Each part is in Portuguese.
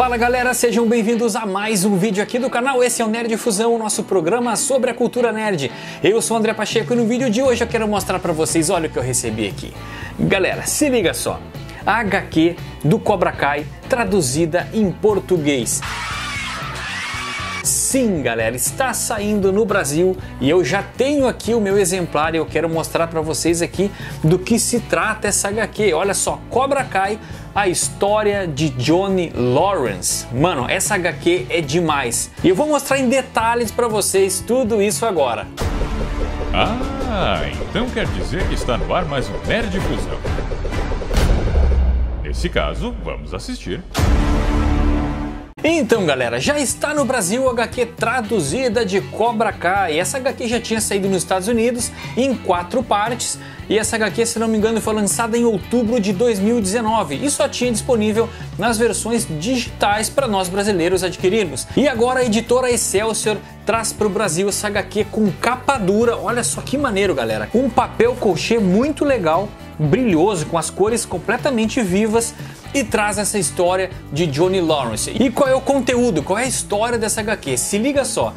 Fala galera, sejam bem-vindos a mais um vídeo aqui do canal. Esse é o Nerd Fusão, o nosso programa sobre a cultura nerd. Eu sou o André Pacheco e no vídeo de hoje eu quero mostrar para vocês, olha o que eu recebi aqui. Galera, se liga só. A HQ do Cobra Kai traduzida em português. Sim, galera, está saindo no Brasil e eu já tenho aqui o meu exemplar e eu quero mostrar para vocês aqui do que se trata essa HQ. Olha só, Cobra Kai, a história de Johnny Lawrence. Mano, essa HQ é demais. E eu vou mostrar em detalhes para vocês tudo isso agora. Ah, então quer dizer que está no ar mais um Nerd Fusão. Nesse caso, vamos assistir. Então, galera, já está no Brasil a HQ traduzida de Cobra Kai. Essa HQ já tinha saído nos Estados Unidos em quatro partes e essa HQ, se não me engano, foi lançada em outubro de 2019 e só tinha disponível nas versões digitais para nós brasileiros adquirirmos. E agora a editora Excelsior traz para o Brasil essa HQ com capa dura. Olha só que maneiro, galera. Um papel colchê muito legal, brilhoso, com as cores completamente vivas e traz essa história de Johnny Lawrence. E qual é o conteúdo? Qual é a história dessa HQ? Se liga só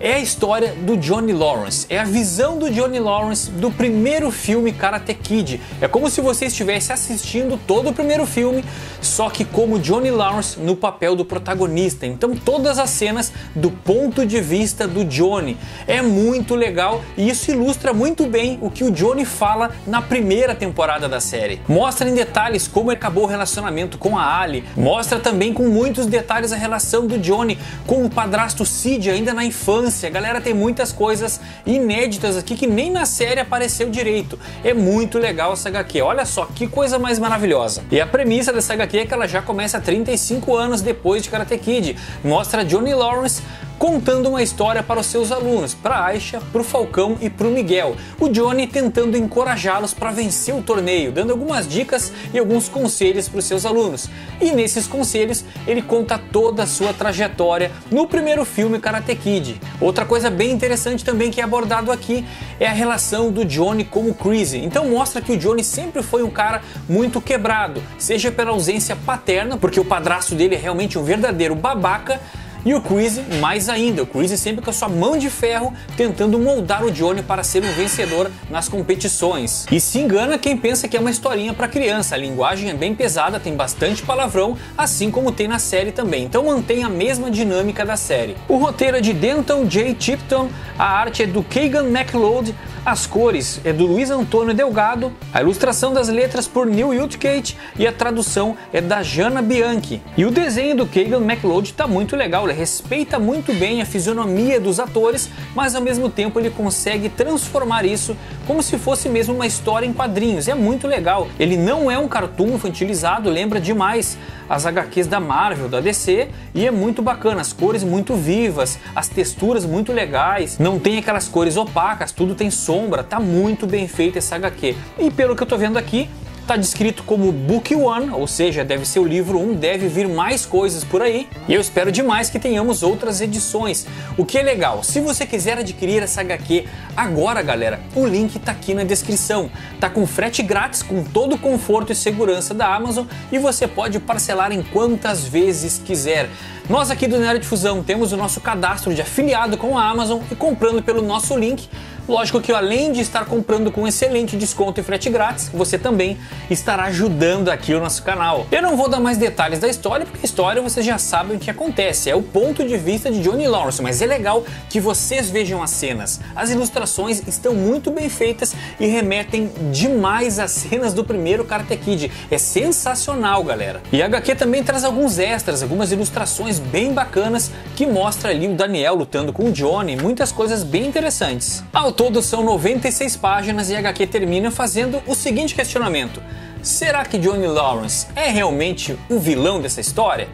é a história do Johnny Lawrence, é a visão do Johnny Lawrence do primeiro filme Karate Kid. É como se você estivesse assistindo todo o primeiro filme, só que como Johnny Lawrence no papel do protagonista. Então todas as cenas do ponto de vista do Johnny. É muito legal e isso ilustra muito bem o que o Johnny fala na primeira temporada da série. Mostra em detalhes como acabou o relacionamento com a Ali, mostra também com muitos detalhes a relação do Johnny com o padrasto Sid ainda na infância infância. Galera, tem muitas coisas inéditas aqui que nem na série apareceu direito. É muito legal essa HQ. Olha só que coisa mais maravilhosa. E a premissa dessa HQ é que ela já começa 35 anos depois de Karate Kid. Mostra Johnny Lawrence contando uma história para os seus alunos, para Aisha, para o Falcão e para o Miguel. O Johnny tentando encorajá-los para vencer o torneio, dando algumas dicas e alguns conselhos para os seus alunos. E nesses conselhos ele conta toda a sua trajetória no primeiro filme Karate Kid. Outra coisa bem interessante também que é abordado aqui é a relação do Johnny com o Chris. Então mostra que o Johnny sempre foi um cara muito quebrado, seja pela ausência paterna, porque o padrasto dele é realmente um verdadeiro babaca, e o Chris mais ainda, o Chris sempre com a sua mão de ferro tentando moldar o Johnny para ser um vencedor nas competições. E se engana quem pensa que é uma historinha para criança, a linguagem é bem pesada, tem bastante palavrão, assim como tem na série também, então mantém a mesma dinâmica da série. O roteiro é de Denton J. Tipton, a arte é do Kagan MacLeod, as cores é do Luiz Antônio Delgado, a ilustração das letras por Neil Yutkate e a tradução é da Jana Bianchi. E o desenho do Kagan MacLeod está muito legal, ele respeita muito bem a fisionomia dos atores, mas ao mesmo tempo ele consegue transformar isso como se fosse mesmo uma história em quadrinhos. É muito legal. Ele não é um cartoon infantilizado, lembra demais as HQs da Marvel, da DC, e é muito bacana, as cores muito vivas, as texturas muito legais, não tem aquelas cores opacas, tudo tem sombra, tá muito bem feita essa HQ. E pelo que eu tô vendo aqui, Está descrito como Book One, ou seja, deve ser o livro 1, deve vir mais coisas por aí. E eu espero demais que tenhamos outras edições. O que é legal, se você quiser adquirir essa HQ agora, galera, o link está aqui na descrição. Tá com frete grátis, com todo o conforto e segurança da Amazon e você pode parcelar em quantas vezes quiser. Nós aqui do Nerd Fusão temos o nosso cadastro de afiliado com a Amazon e comprando pelo nosso link Lógico que além de estar comprando com excelente desconto e frete grátis, você também estará ajudando aqui o nosso canal. Eu não vou dar mais detalhes da história, porque a história vocês já sabem o que acontece, é o ponto de vista de Johnny Lawrence, mas é legal que vocês vejam as cenas. As ilustrações estão muito bem feitas e remetem demais às cenas do primeiro Karate Kid. É sensacional, galera. E a HQ também traz alguns extras, algumas ilustrações bem bacanas que mostra ali o Daniel lutando com o Johnny, muitas coisas bem interessantes. Ao todo são 96 páginas e a HQ termina fazendo o seguinte questionamento: será que Johnny Lawrence é realmente o vilão dessa história?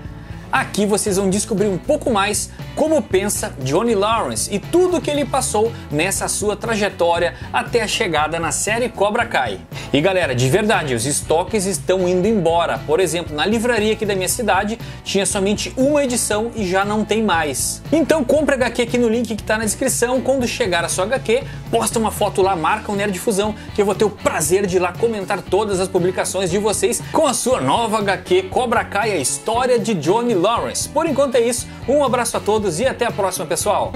Aqui vocês vão descobrir um pouco mais como pensa Johnny Lawrence e tudo o que ele passou nessa sua trajetória até a chegada na série Cobra Kai. E galera, de verdade, os estoques estão indo embora. Por exemplo, na livraria aqui da minha cidade tinha somente uma edição e já não tem mais. Então compre HQ aqui no link que está na descrição. Quando chegar a sua HQ, posta uma foto lá, marca o Nerd Fusão, que eu vou ter o prazer de ir lá comentar todas as publicações de vocês com a sua nova HQ Cobra Kai, a história de Johnny Lawrence. Por enquanto é isso, um abraço a todos e até a próxima, pessoal!